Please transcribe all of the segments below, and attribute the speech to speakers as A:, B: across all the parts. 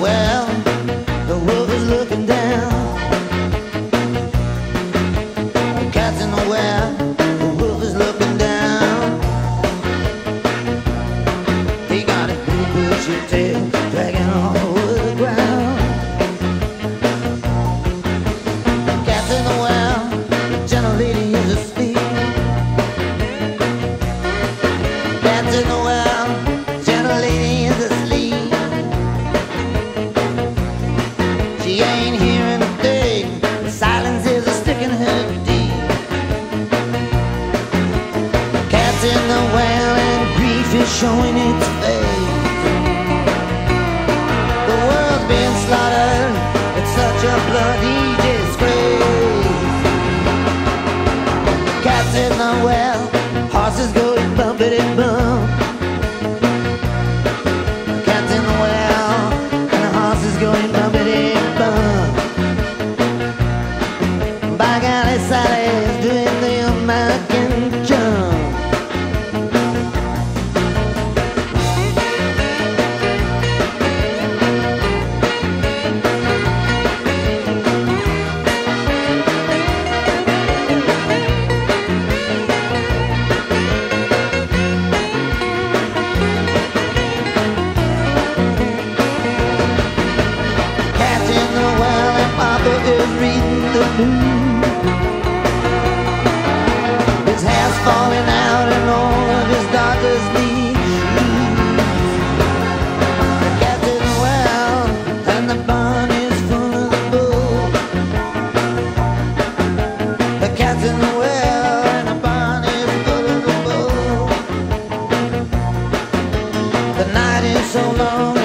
A: well, the is looking down. In the well, the wolf is looking down. He got a big bushy tail showing its face. The world's been slaughtered. It's such a bloody disgrace. Cat's in the well. Horses go bumpity bump. His hair's falling out, and all of his. The cat's in the well, and the barn is full of the cat's in the well, and the barn is full of. The night is so long,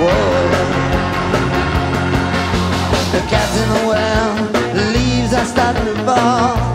A: war. The cat's in the well, the leaves are starting to fall.